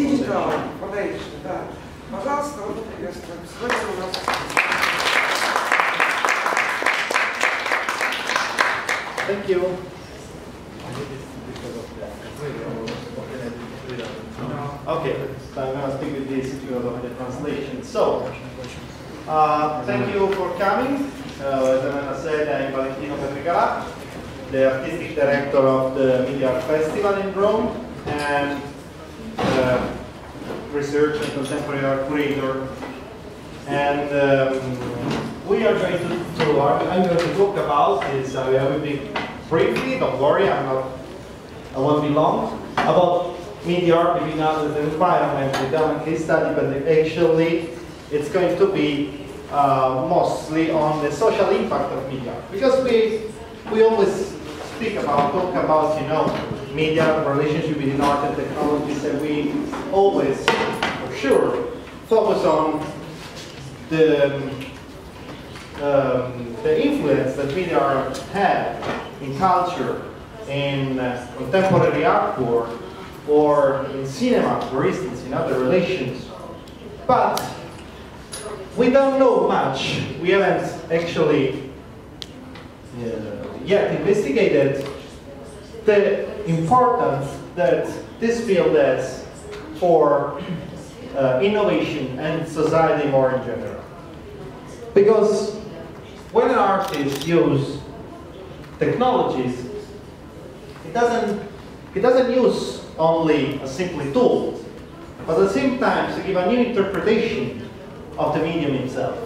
Да. Пожалуйста, вот приветствуем. Сегодня у нас... Thank you. Okay, so I'm going to speak with this Institute of the Translation. So, uh, thank you for coming. Uh, as Elena said, I'm Valentino Catricalà, the Artistic Director of the Media Festival in Rome, and uh, research and contemporary art curator. And um, we are going to, to I'm going to talk about this. I will be briefly. Don't worry, I'm not. I won't be long about media art within the environment. We've done a case study, but actually, it's going to be uh, mostly on the social impact of media because we we always speak about talk about you know media relationship between art and technologies, and we always for sure focus on the um, the influence that media art had in culture, in uh, contemporary art work, or in cinema, for instance, in other relations. But we don't know much. We haven't actually uh, yet investigated the importance that this field has for uh, innovation and society more in general. Because when an artist uses technologies, it doesn't, it doesn't use only a simply tool, but at the same time to give a new interpretation of the medium itself.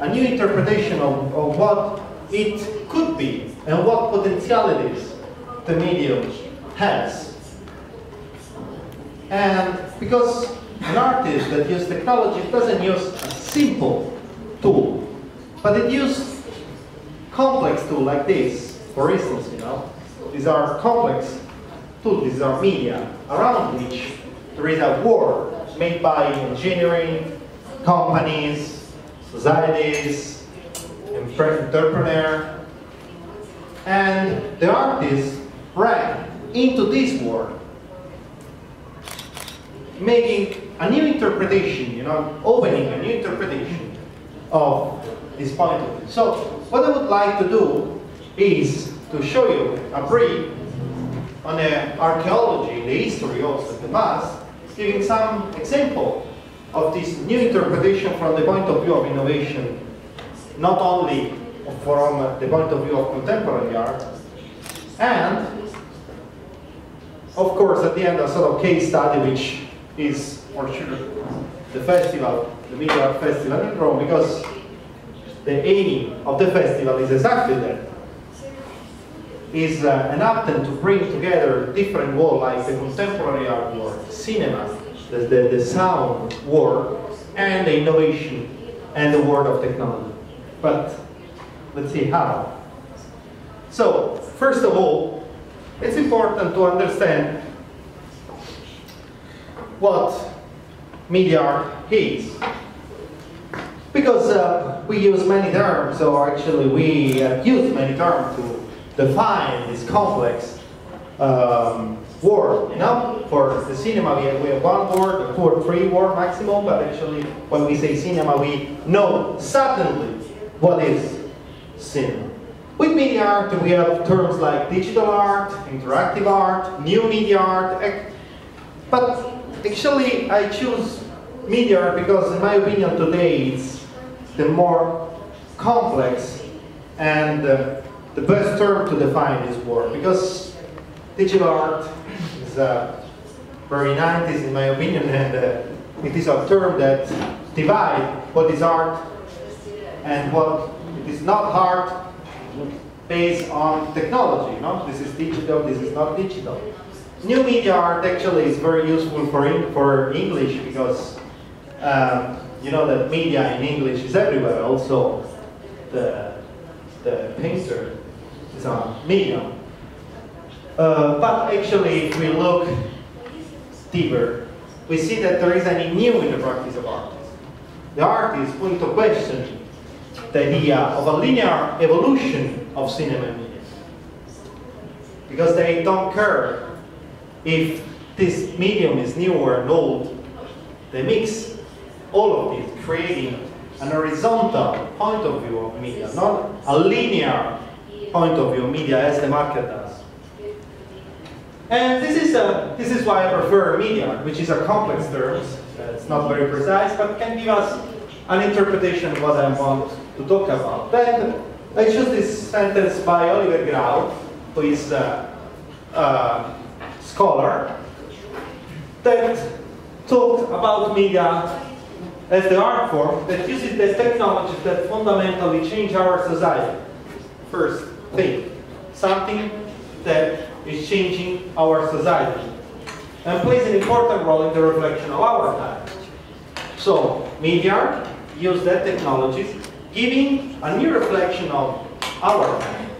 A new interpretation of, of what it could be and what potentialities the medium has. And because an artist that uses technology doesn't use a simple tool, but it uses complex tool like this, for instance, you know, these are complex tools, these are media, around which there is a war made by engineering, companies, societies, entrepreneur, and the artist ran into this world, making a new interpretation, you know, opening a new interpretation of this point of view. So, what I would like to do is to show you a brief on the archaeology, the history also of the past, giving some example of this new interpretation from the point of view of innovation, not only from the point of view of contemporary art, and of course at the end a sort of case study which is for sure the festival, the Media Art Festival in Rome, because the aim of the festival is exactly that. Is uh, an attempt to bring together different world like the contemporary art world, cinema, the, the, the sound world, and the innovation and the world of technology. But let's see how. So, first of all, it's important to understand what media art is. Because uh, we use many terms, or actually we uh, use many terms to define this complex um, word. You know, for the cinema we have, we have one word, two or three word maximum, but actually when we say cinema we know suddenly what is cinema. With media art we have terms like digital art, interactive art, new media art, but actually I choose media art because in my opinion today it's the more complex and uh, the best term to define this word because digital art is uh, very 90s in my opinion and uh, it is a term that divides what is art and what it is not hard based on technology. No, this is digital. This is not digital. New media art actually is very useful for in, for English because um, you know that media in English is everywhere. Also, the the painter is a medium. Uh, but actually, if we look deeper, we see that there is anything new in the practice of art. The artists put into question the idea of a linear evolution of cinema media. Because they don't care if this medium is new or old. They mix all of it, creating an horizontal point of view of media, not a linear point of view of media as the market does. And this is, a, this is why I prefer media, which is a complex term. It's not very precise, but can give us an interpretation of what I want to talk about. Then I choose this sentence by Oliver Grau, who is a, a scholar, that talked about media as the art form that uses the technologies that fundamentally change our society. First thing, something that is changing our society and plays an important role in the reflection of our time. So, media use that technologies, giving a new reflection of our time,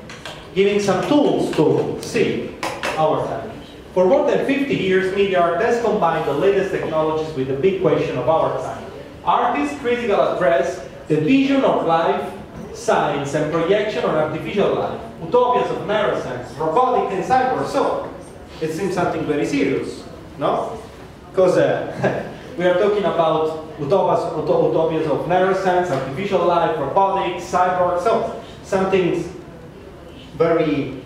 giving some tools to see our time. For more than 50 years, media art has combined the latest technologies with the big question of our time. Artists critical address the vision of life, science, and projection on artificial life, utopias of neuroscience, robotic and cyber. So, it seems something very serious, no? Because uh, we are talking about utopias, utopias of neuroscience, artificial life, robotics, cyborg, so something very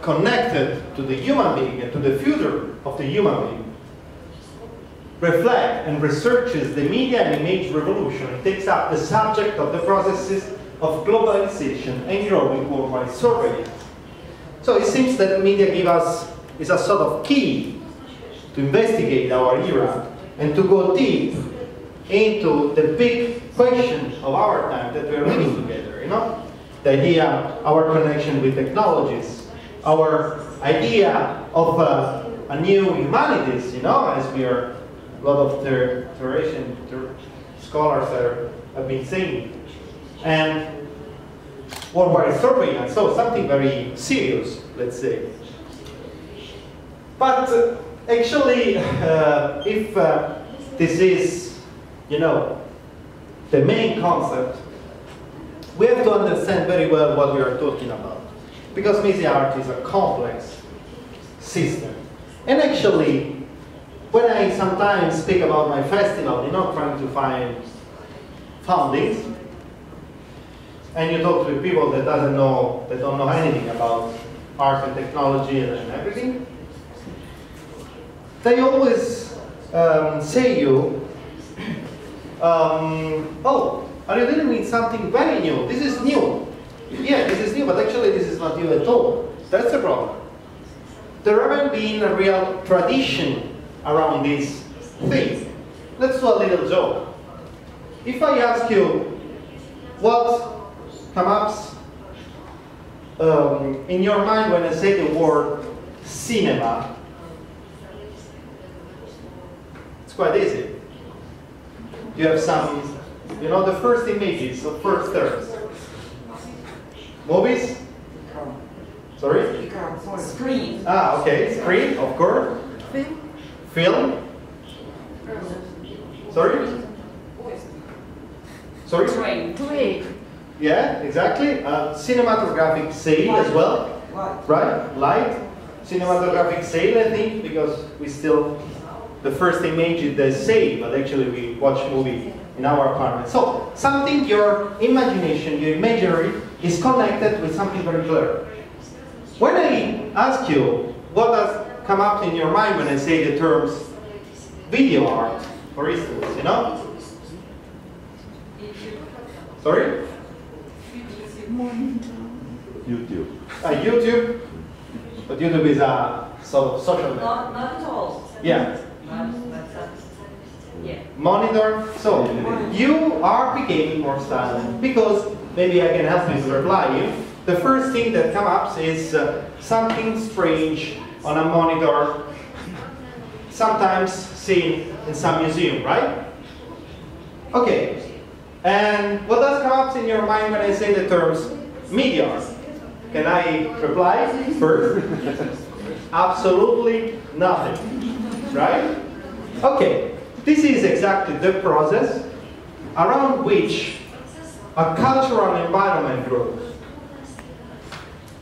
connected to the human being and to the future of the human being. Reflect and researches the media and image revolution and takes up the subject of the processes of globalization and growing worldwide surveillance. So it seems that media give us is a sort of key to investigate our era and to go deep into the big questions of our time that we are living together, you know? The idea, our connection with technologies, our idea of uh, a new humanities, you know, as we are, a lot of the duration, scholars are, have been saying. And worldwide surveillance, so something very serious, let's say. But uh, actually, uh, if uh, this is, you know, the main concept, we have to understand very well what we are talking about. Because media art is a complex system. And actually, when I sometimes speak about my festival, you know, trying to find fundings, and you talk to people that doesn't know, that don't know anything about art and technology and everything, they always um, say you, um, oh, are you dealing with something very new? This is new. Yeah, this is new, but actually this is not new at all. That's the problem. There haven't been a real tradition around this thing. Let's do a little joke. If I ask you, what comes um, in your mind when I say the word cinema? It's quite easy. You have some, you know, the first images of first terms. Movies? Sorry? Screen. Ah, okay. Screen, of course. Film. Film? Sorry? Sorry? Train. Train. Yeah, exactly. Uh, cinematographic sale as well. Light. Right? Light. Cinematographic sale, I think, because we still, the first image is the sale, but actually we watch movie in our apartment. So, something your imagination, your imagery is connected with something very clear. When I ask you, what does come up in your mind when I say the terms video art, for instance, you know? Sorry? YouTube. Uh, YouTube, but YouTube is a sort of social network. Not, not at all. Yeah, Monitor. So you are becoming more silent because maybe I can help you to reply you. The first thing that comes up is uh, something strange on a monitor, sometimes seen in some museum, right? Okay. And what does come up in your mind when I say the terms media? Can I reply first? Absolutely nothing, right? Okay, this is exactly the process around which a cultural environment grows.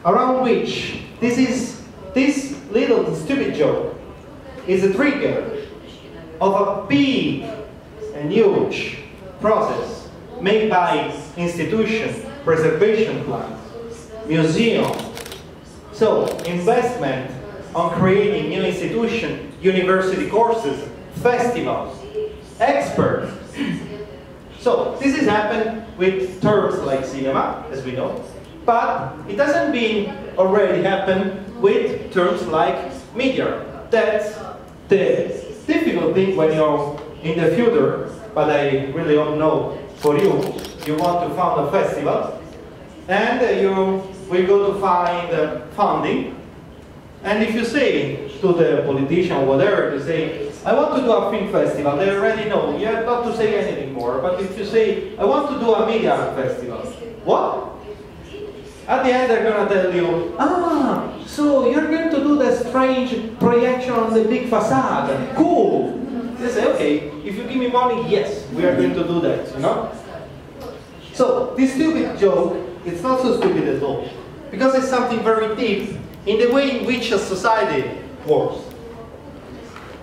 Around which this is this little stupid joke is a trigger of a big and huge process made by institutions, preservation plans, museums. So investment on creating new institutions, university courses, festivals, experts. So this has happened with terms like cinema, as we know, but it doesn't mean already happen with terms like media. That's the difficult thing when you're in the future, but I really don't know for you. You want to found a festival, and you will go to find funding, and if you say to the politician whatever, to say, I want to do a film festival, they already know, you have not to say anything more. But if you say, I want to do a media festival, what? At the end, they're going to tell you, ah, so you're going to do the strange projection on the big facade. Cool. They say, okay, if you give me money, yes, we are going to do that, you know? So, this stupid joke, it's not so stupid at all. Because it's something very deep in the way in which a society works.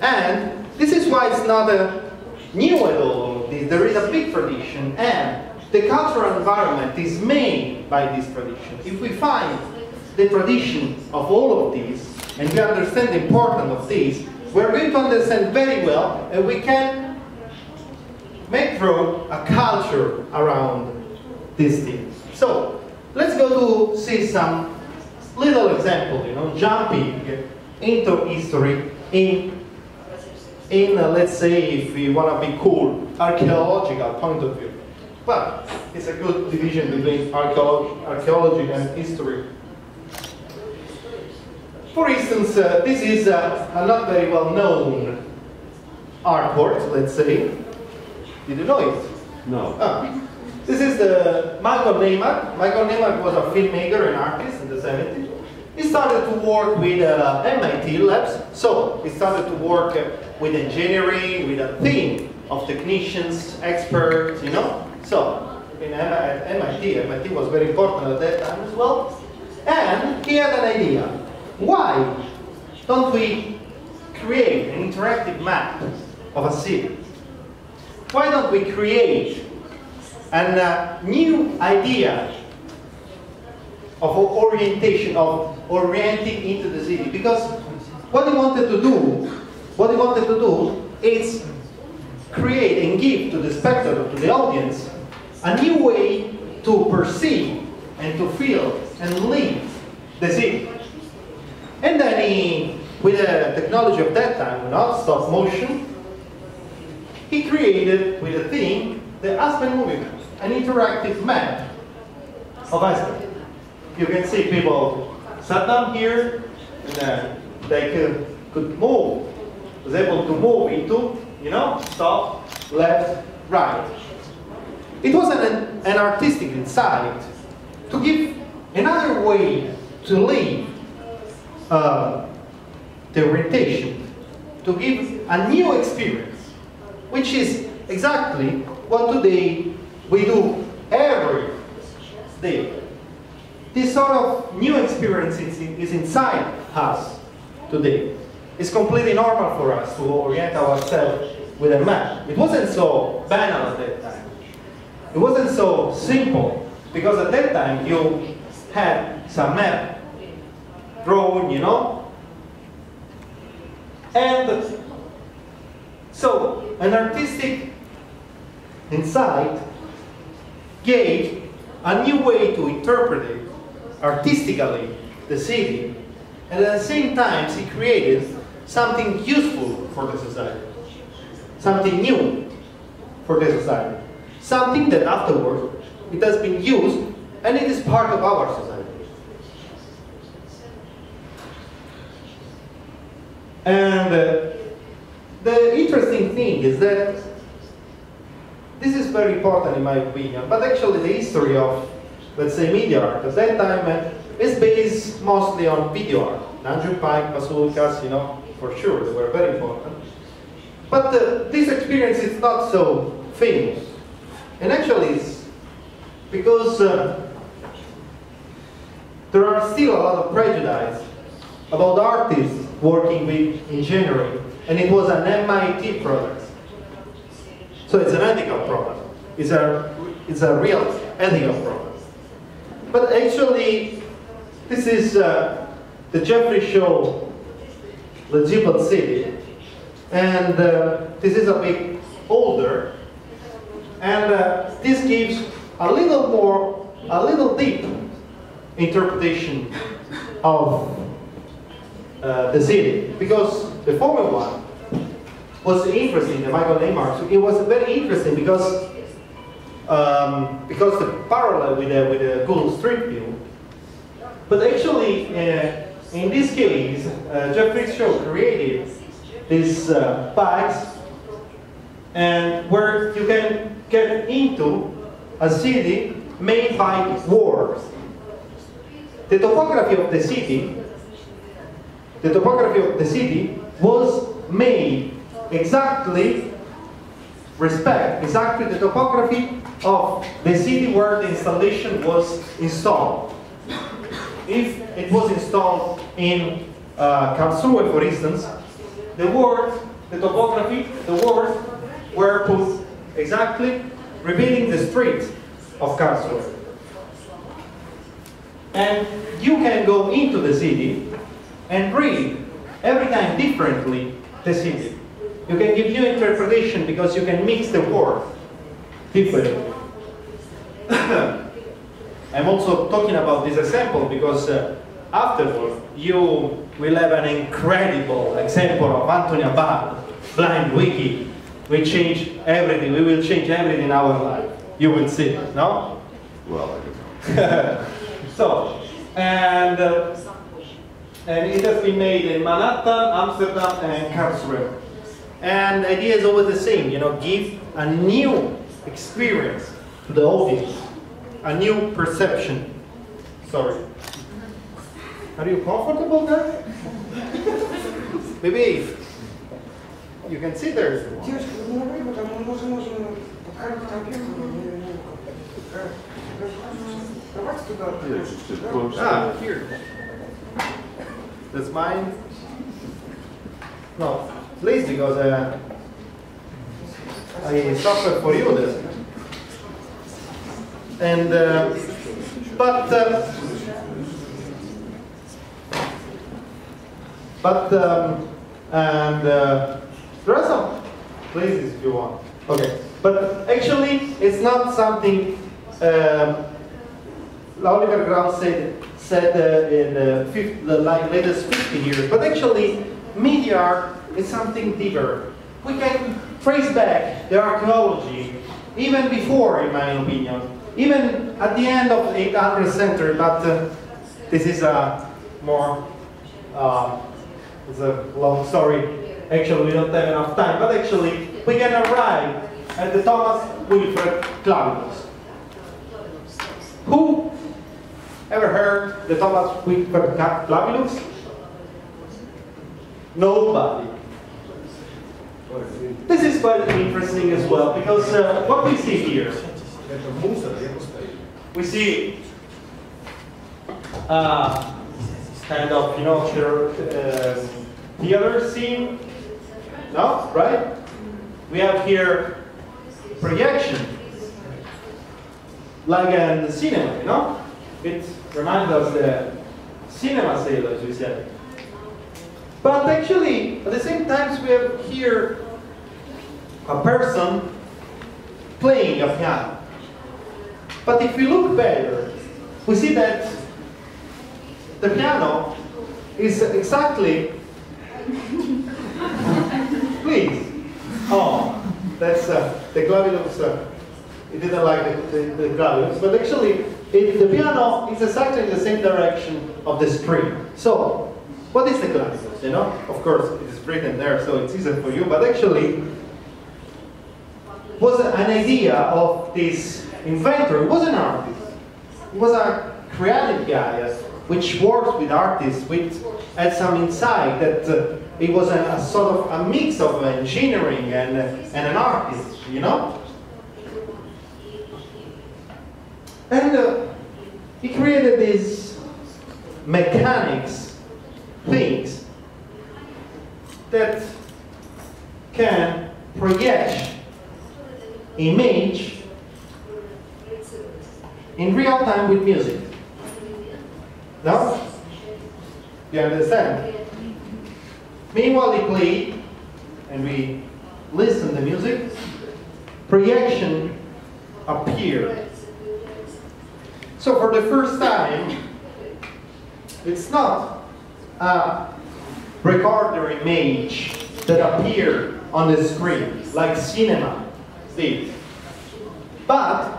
And this is why it's not a new at all. There is a big tradition, and the cultural environment is made by this tradition. If we find the tradition of all of these, and we understand the importance of these, we're going to understand very well, and we can make through a culture around these things. So, let's go to see some little example, you know, jumping into history in in, uh, let's say, if we want to be cool, archaeological point of view. But it's a good division between archaeology and history. For instance, uh, this is uh, a not very well known artwork, let's say. Did you know it? No. Ah. This is the Michael Naimark. Michael Naimark was a filmmaker and artist in the 70s. He started to work with uh, MIT labs. So he started to work uh, with engineering, with a team of technicians, experts, you know. So in MIT, MIT was very important at that time as well. And he had an idea. Why don't we create an interactive map of a city? Why don't we create a uh, new idea of orientation, of orienting into the city? Because what he wanted to do, what he wanted to do is create and give to the spectator, to the audience, a new way to perceive and to feel and live the city. And then he, with the technology of that time, not stop motion, he created with a thing the Aspen movement, an interactive map of Aspen. You can see people sat down here, and then they could, could move, was able to move into, you know, stop, left, right. It was an, an artistic insight to give another way to live uh, the orientation, to give a new experience, which is exactly what today we do every day. This sort of new experience is, is inside us today. It's completely normal for us to orient ourselves with a map. It wasn't so banal at that time. It wasn't so simple because at that time you had some map drawn, you know? And so an artistic insight gave a new way to interpret it artistically the city and at the same time he created something useful for the society something new for the society. Something that afterwards it has been used and it is part of our society. And uh, the interesting thing is that this is very important in my opinion, but actually the history of, let's say, media art at that time uh, is based mostly on video art. Nigel Pike, Vasulkas, you know, for sure, they were very important. But uh, this experience is not so famous. And actually it's because uh, there are still a lot of prejudice about artists working with engineering, and it was an MIT product. So it's an ethical product. It's a, it's a real ethical product. But actually, this is uh, the Jeffrey Shaw Legible City, and uh, this is a bit older, and uh, this gives a little more, a little deep interpretation of uh, the city, because the former one was interesting, the Michael Naimark. It was very interesting because um, because the parallel with the, with the Google Street View. But actually, uh, in this case, uh, Jeffrey Shaw created these uh, and where you can get into a city made by wars. The topography of the city, the topography of the city was made exactly respect exactly the topography of the city where the installation was installed. If it was installed in uh, Karlsruhe, for instance, the words, the topography, the words were put exactly revealing the street of Karlsruhe. And you can go into the city and read every time differently the city. You can give new interpretation because you can mix the word differently. I'm also talking about this example because uh, afterward you will have an incredible example of Antoni Abad, Blind Wiki. We change everything, we will change everything in our life. You will see, no? Well, I don't know. So, and, uh, and it has been made in Manhattan, Amsterdam, and Karlsruhe. And the idea is always the same, you know, give a new experience to the audience, a new perception. Sorry. Are you comfortable there? Maybe you can see there's one. Ah, here. That's mine. No, please, because uh, I suffer for you. This. And, uh, but, uh, but, um, and uh, there are some places if you want. Okay, but actually, it's not something. Um, Oliver Grau said, said uh, in the, fif- the like, latest 50 years, but actually, media art is something deeper. We can trace back the archaeology even before, in my opinion, even at the end of 800th century, but uh, this is a more, uh, it's a long story. Actually, we don't have enough time, but actually, we can arrive at the Thomas Wilfred Clavilux. Who ever heard the Thomas Wilfred Clavilux? Nobody. This is quite interesting as well because uh, what we see here, we see uh, kind of you know the, theater scene, no, right? We have here projection, like in the cinema, you know? It reminds us the cinema sailors, we said. But actually, at the same time, we have here a person playing a piano. But if we look better, we see that the piano is exactly. Please. Oh. That's uh, the Clavilux. Uh, he didn't like the, the, the but actually, it, the piano is exactly in the same direction of the string. So, what is the Clavilux? You know, of course, it is written there, so it's easier for you. But actually, was an idea of this inventor. He was an artist. He was a creative guy, uh, which works with artists, which had some insight that uh, it was a, a, sort of a mix of engineering and, and an artist, you know? And uh, he created these mechanics, things, that can project image in real time with music. No? You understand? Meanwhile, we play and we listen to music, projection appear. So for the first time, it's not a recorder image that appear on the screen, like cinema did. But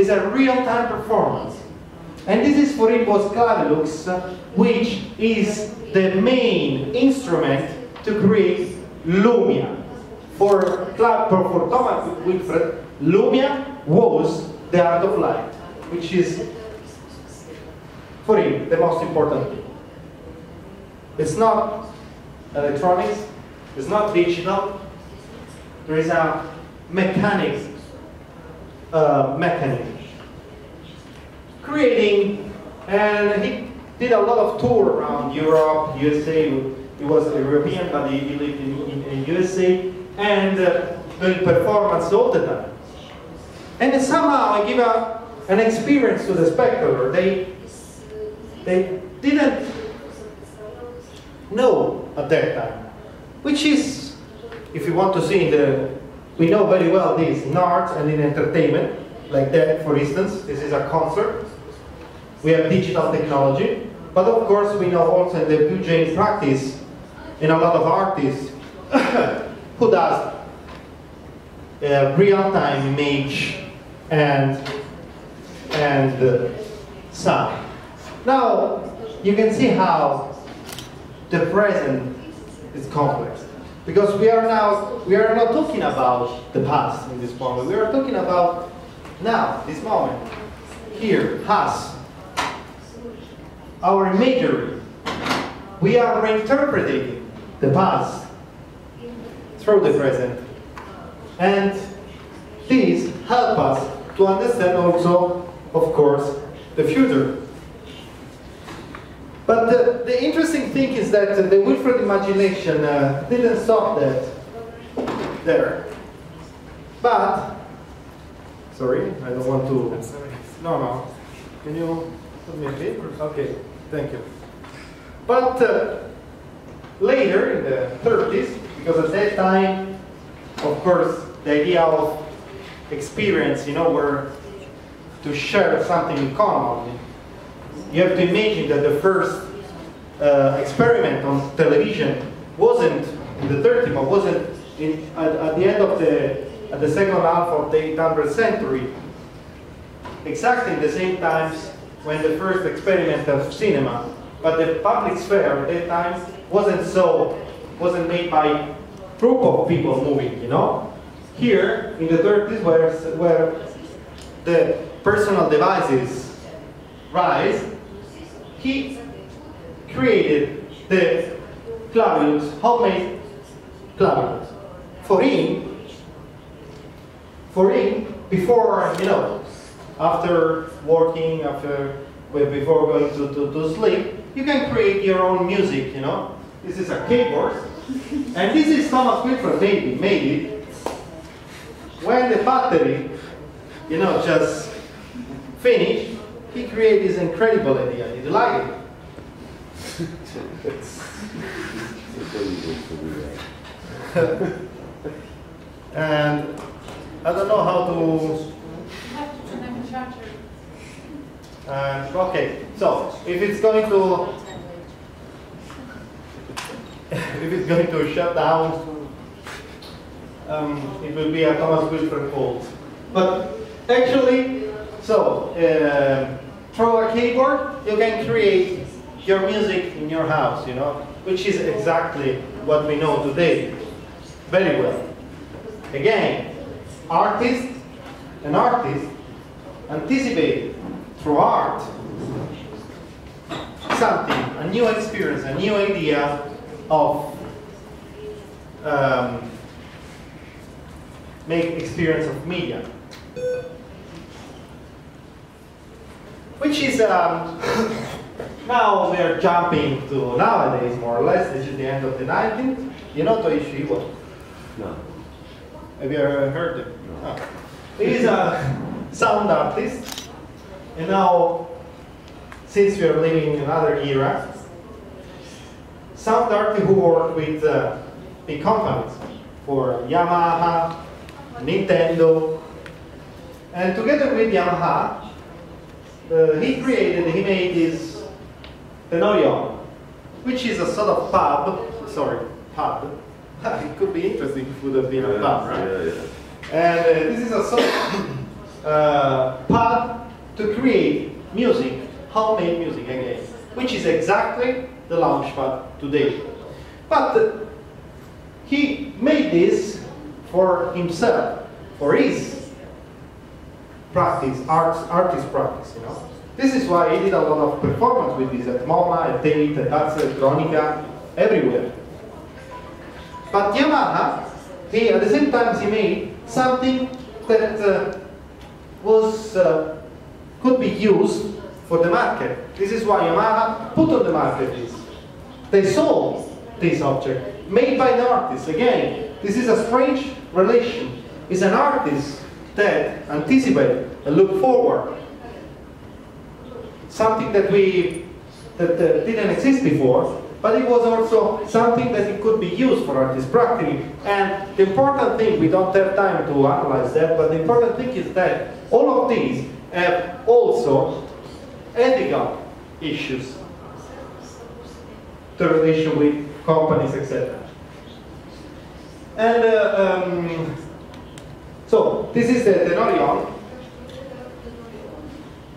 it's a real-time performance. And this is for Imbos Clavilux, which is the main instrument to create Lumia. For, for, for Thomas Wilfred, Lumia was the art of light, which is, for him, the most important thing. It's not electronics, it's not digital, there is a mechanics uh, mechanism creating and he did a lot of tour around Europe, USA. He was a European, but he, lived in, in, in, USA and uh, doing performance all the time. And somehow I give a, an experience to the spectator. They, they didn't know at that time, which is, if you want to see in the, we know very well this in art and in entertainment, like that, for instance, this is a concert. We have digital technology, but of course we know also in the DJing practice, in a lot of artists who does uh, real-time image and and uh, sound. Now you can see how the present is complex because we are now we are not talking about the past in this moment. We are talking about now, this moment, here, us, our imagery. We are reinterpreting the past through the present. And these help us to understand also, of course, the future. But the, the interesting thing is that the Wilfred imagination uh, didn't stop that there. But, sorry, I don't want to, no, no. Can you put me a bit? Okay, thank you. But uh, later, in the 30s, because at that time, of course, the idea of experience, you know, were to share something in common. You have to imagine that the first uh, experiment on television wasn't in the 30s, but wasn't in, at, at, the end of the, at the second half of the 800th century, exactly in the same times when the first experiment of cinema. But the public sphere at that time wasn't so, wasn't made by group of people moving, you know? Here, in the 30s, where, where the personal devices rise, he created the clavilux, homemade clavilux. For him, for him, before, you know, after working, after, before going to, to, to sleep, you can create your own music, you know. This is a keyboard. and this is Thomas Wilfred maybe, maybe. When the battery, you know, just finished, he created this incredible idea. Did you like it? and I don't know how to. And okay, so if it's going to if it's going to shut down, um, it will be a Thomas Wilfred quote. But actually, so uh, through a keyboard, you can create your music in your house, you know, which is exactly what we know today very well. Again, artist, an artist anticipated through art something, a new experience, a new idea of um, make experience of media. Which is, um, now we are jumping to nowadays more or less, this is the end of the 19th. You know Toshio Iwai? No. Have you ever heard him? No. He's a sound artist, and now, since we are living in another era, sound artists who work with uh, big companies for Yamaha, Nintendo, and together with Yamaha, uh, he created, he made this Tenori-on, which is a sort of pub, sorry, pub. it could be interesting if it would have been a pub, right? Yeah, yeah. And uh, this is a sort of uh, pad to create music, homemade music again, which is exactly the launchpad today. But uh, he made this for himself, for his practice, arts, artist practice, you know. This is why he did a lot of performance with this at MoMA, at Tate, at Ars Electronica, everywhere. But Yamaha, he at the same time he made something that uh, was uh, could be used for the market. This is why Yamaha put on the market this. They sold this object made by an artist. Again, this is a strange relation. It's an artist that anticipated and looked forward. Something that we that uh, didn't exist before, but it was also something that it could be used for artists practically. And the important thing, we don't have time to analyze that, but the important thing is that all of these have also ethical issues, the relation with companies, etc. And uh, um, so this is the Tenori-on.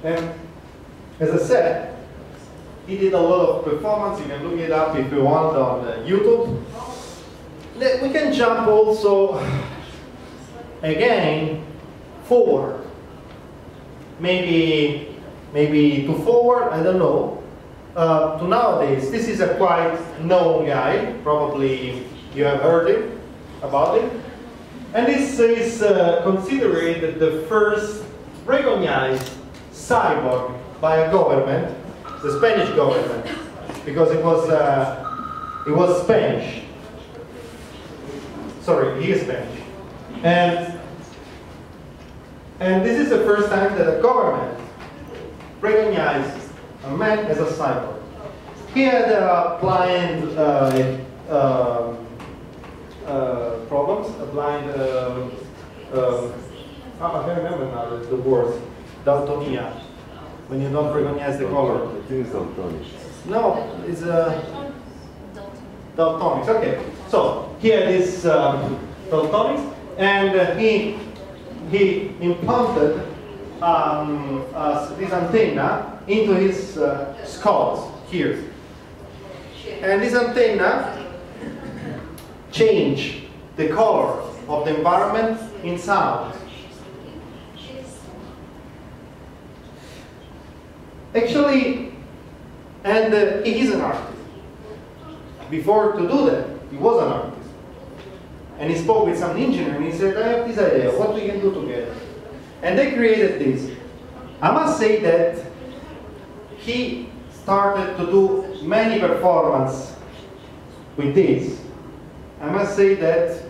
And as I said, he did a lot of performance. You can look it up if you want on uh, YouTube. We can jump also again forward. Maybe, maybe to forward. I don't know. Uh, to nowadays, this is a quite known guy. Probably you have heard him about him. And this is uh, considered the first recognized cyborg by a government, the Spanish government, because it was uh, it was Spanish. Sorry, he is Spanish, and and this is the first time that a government recognized a man as a cyborg. He had a blind uh, um, uh, problems, a blind. Um, um, I can't remember now the, the word. Daltonia, when you don't recognize the color. I think it's Daltonic. No, it's a daltonics. Okay, so here is um, daltonics, and uh, he he implanted um, uh, this antenna into his uh, skull here, and this antenna change the color of the environment in sound. Actually, and uh, he is an artist. Before to do that, he was an artist. And he spoke with some engineer and he said, I have this idea, what we can do together. And they created this. I must say that he started to do many performances with this. I must say that,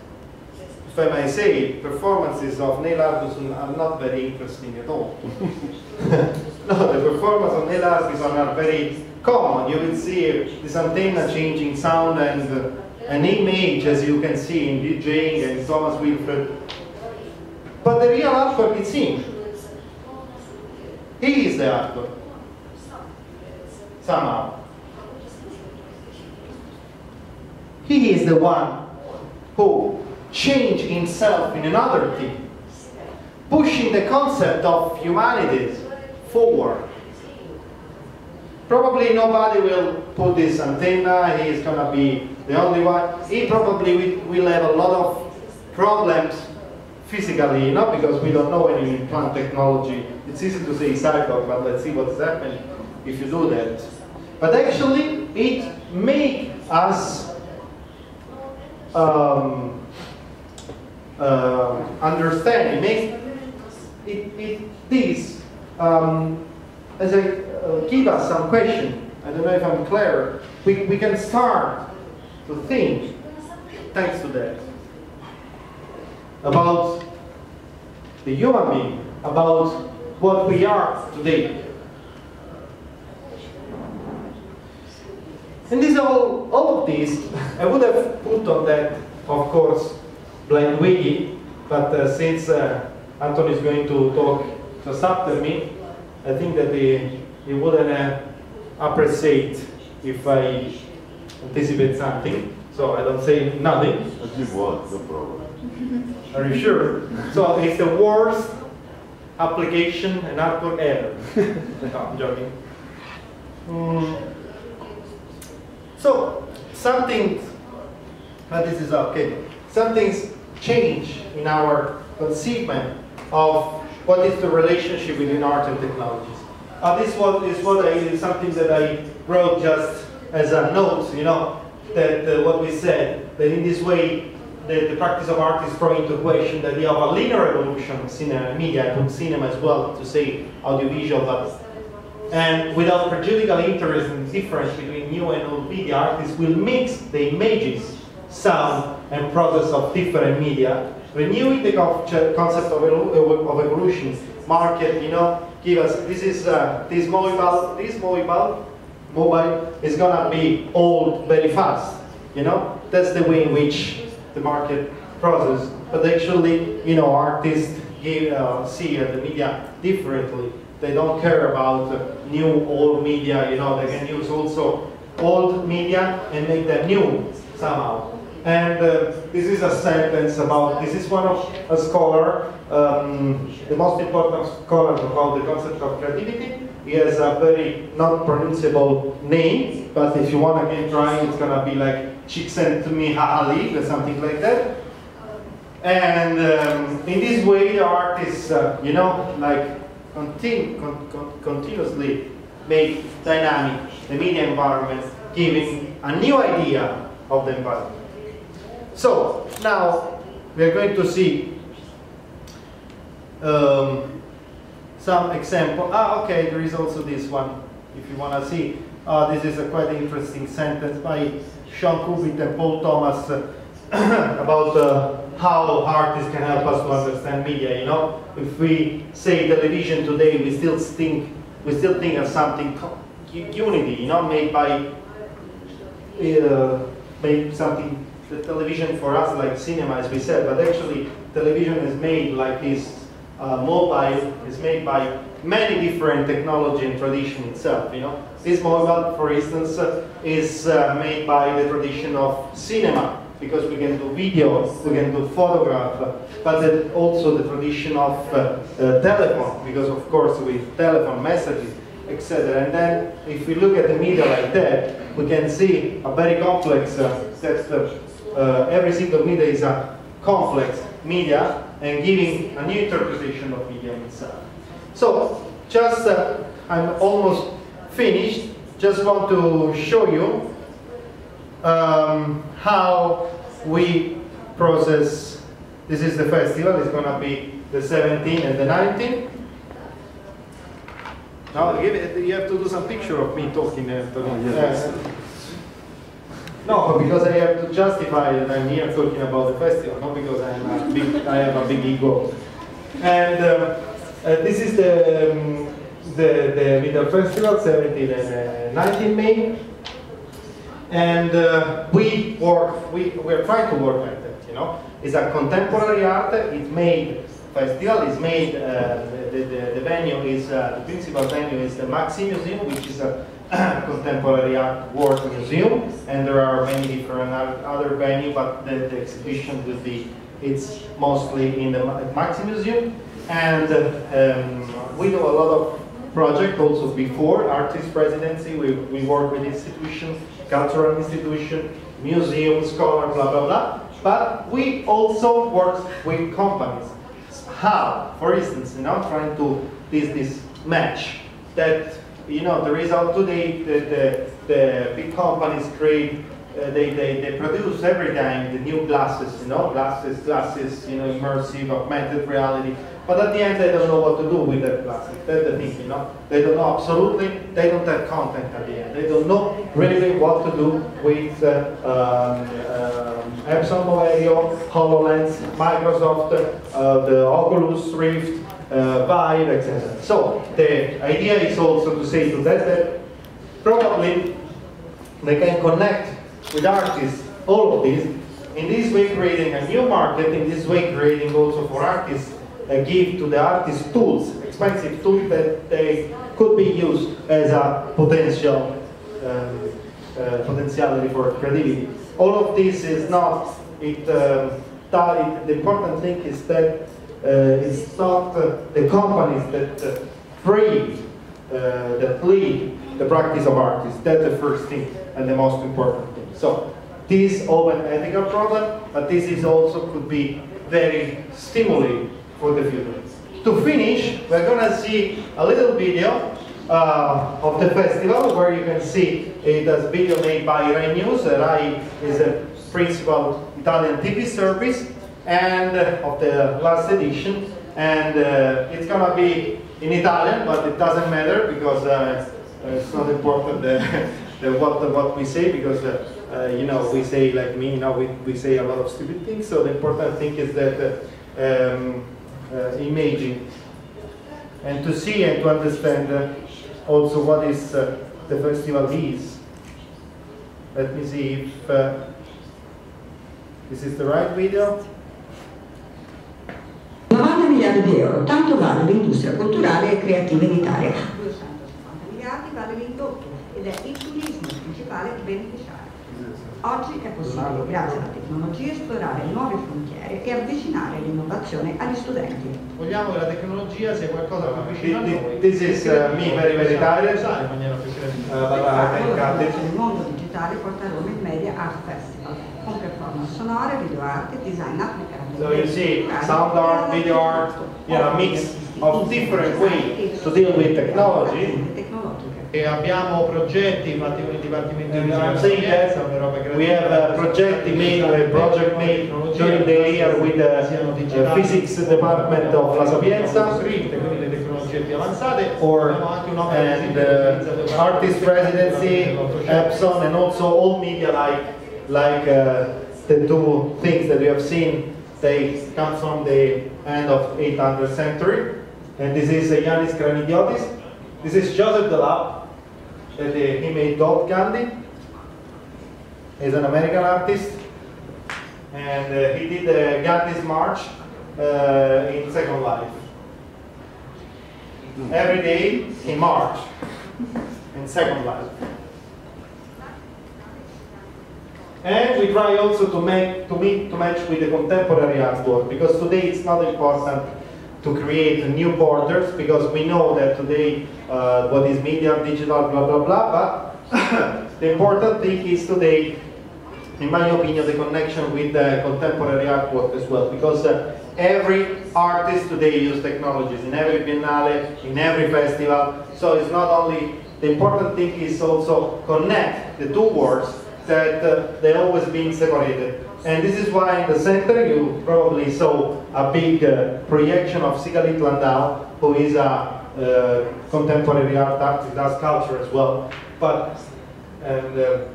if I may say, performances of Neil Harbisson are not very interesting at all. no, the performance of Neil Harbisson are very common. You will see this antenna changing sound and uh, an image, as you can see in DJing and Thomas Wilfred. But the real actor is him. He is the actor. Somehow. He is the one who change himself in another team, pushing the concept of humanities forward. Probably nobody will put this antenna, he is going to be the only one. He probably will- have a lot of problems physically, not because we don't know any implant technology. It's easy to say cyborg, but let's see what's happening if you do that. But actually, it make us um, uh, understand, it make it, it this um, as I uh, give us some question. I don't know if I'm clear. We, we can start to think, thanks to that, about the human being, about what we are today. And this all, all of this, I would have put on that, of course, blind wiki, but uh, since uh, Anton is going to talk just after me, I think that he, he wouldn't uh, appreciate if I anticipate something, so I don't say nothing. But you won, no problem. Are you sure? So it's the worst application and output ever. no, I'm joking. Mm. So something, but this is okay. Something's change in our conceivement of what is the relationship between art and technologies. Uh, this one is what I, is something that I wrote just as a note, you know, that uh, what we said, that in this way the, the practice of art is throwing into question the idea of a linear evolution of cinema, media, put cinema as well to say audiovisual, but and without prejudicial interest in the difference between new and old media, artists will mix the images, sound, and process of different media, renewing the conce- concept of, evolu- of evolution. Market, you know, give us this is uh, this mobile, this mobile, mobile is gonna be old very fast. You know, that's the way in which the market process. But actually, you know, artists give, uh, see the media differently. They don't care about new, old media. You know, they can use also old media and make them new somehow. And uh, this is a sentence about, this is one of a scholar, um, the most important scholar about the concept of creativity. He has a very not pronounceable name, but if you want to get trying, it's gonna be like Csikszentmihalyi or something like that. And um, in this way, the artists, uh, you know, like continu- con- con- continuously make dynamic the media environment, giving a new idea of the environment. So now we are going to see um, some example. Ah, okay, there is also this one. If you want to see, uh, this is a quite interesting sentence by Sean Cubitt and Paul Thomas about uh, how artists can help us to understand media. You know, if we say television today, we still think we still think of something unity. You know, made by uh, made something the television for us like cinema, as we said, but actually television is made like this uh, mobile is made by many different technology and tradition itself. You know, this mobile, for instance, uh, is made by the tradition of cinema because we can do video, we can do photograph, but also the tradition of uh, uh, telephone because of course with telephone messages, etc. And then if we look at the media like that, we can see a very complex uh, uh, uh, every single media is a complex media and giving a new interpretation of media itself. So, just uh, I'm almost finished. Just want to show you um, how we process. This is the festival. It's going to be the 17th and the 19th. Now give it, you have to do some picture of me talking. Anthony. Oh, yes. Uh, no, because I have to justify that I'm here talking about the festival, not because I'm a big, I have a big ego. And um, uh, this is the, um, the, the Middle Festival, 17 and uh, 19 May. And uh, we work, we, we're trying to work like that, you know. It's a contemporary art, it's made, festival is made, uh, the, the, the venue is, uh, the principal venue is the MAXXI Museum, which is a contemporary art work museum, and there are many different other venues, but the, the exhibition will be it's mostly in the MAXXI Museum. And um, we do a lot of project also before artist residency. We, we work with institutions, cultural institution, museum, scholar, blah, blah, blah. But we also work with companies. How? For instance, you know, trying to this, this match that, you know, the result today, the, the, the big companies create uh, they, they, they produce every time the new glasses, you know, glasses, glasses, you know, immersive, augmented reality. But at the end, they don't know what to do with that glasses. That's the thing, you know. They don't know absolutely. They don't have content at the end. They don't know really what to do with uh, um, um, Epson Moverio, HoloLens, Microsoft, uh, the Oculus Rift, uh, Vive, etc. So the idea is also to say to that that probably they can connect with artists all of these. In this way, creating a new market. In this way, creating also for artists a give to the artists tools, expensive tools that they could be used as a potential um, uh, potentiality for creativity. All of this is not it. Um, that, the important thing is that uh, it's not uh, the companies that uh, uh, that lead the practice of artists. That's the first thing and the most important thing. So this open ethical problem, but this is also could be very stimulating for the future. To finish, we're gonna see a little video uh, of the festival where you can see it as video made by Rai News. Rai is a principal Italian TV service and uh, of the last edition and uh, it's gonna be in Italian but it doesn't matter because uh, it's not important the, the what, the, what we say because uh, uh, you know we say like me you know we, we say a lot of stupid things so the important thing is that uh, um, imaging and to see and to understand also what is the festival is let me see if this is the right video 90 miliardi di euro, tanto vale l'industria culturale e creativa in Italia. 250 miliardi vale l'indotto ed è il turismo principale beneficiario. Oggi è possibile, grazie alla tecnologia, esplorare nuove frontiere e avvicinare l'innovazione agli studenti. Vogliamo che la tecnologia sia qualcosa che avvicina a noi. This is uh, me very very tired. Uh, il mondo digitale porta a Roma il Media Art Festival con performance sonore, video arte, design applicati. So you see, sound art, video art, you know, mix of different ways to deal with technology. E abbiamo progetti fatti con il Dipartimento di saying that we have a progetti made, a project made during the year with the uh, physics department of La Sapienza. quindi le tecnologie più avanzate, or and uh, artist residency, Epson, and also all media like like uh, the two things that we have seen. They come from the end of 800th century, and this is uh, Yanis Kranidiotis. This is Joseph DeLappe, that uh, he made Dot Candy. He's an American artist, and uh, he did the Gandhi's March uh, in Second Life. Every day he marched in Second Life. And we try also to make to meet to match with the contemporary art world because today it's not important to create new borders because we know that today uh, what is media, digital, blah blah blah. But the important thing is today, in my opinion, the connection with the contemporary artwork as well because uh, every artist today use technologies in every biennale, in every festival. So it's not only the important thing is also connect the two worlds that uh, they always been separated. And this is why in the center you probably saw a big uh, projection of Sigalit Landau, who is a uh, contemporary art artist, does culture as well. But, and uh,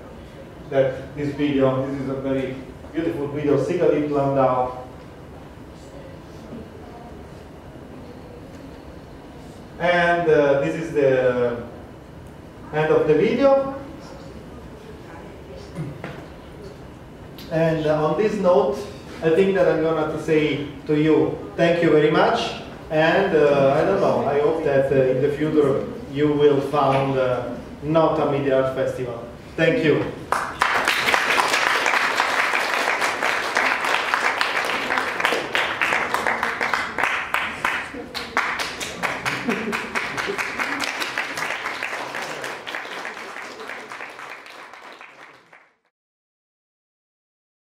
that this video, this is a very beautiful video, Sigalit Landau. And uh, this is the end of the video. And on this note, I think that I'm going to say to you, thank you very much. And uh, I don't know, I hope that uh, in the future you will found uh, not a media art festival. Thank you.